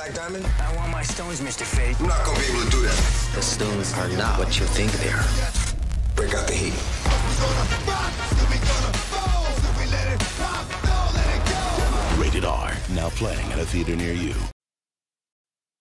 Black Diamond? I want my stones, Mr. Fait. I'm not gonna be able to do that. The stones are not what you think they are. Break out the heat. Rated R. Now playing at a theater near you.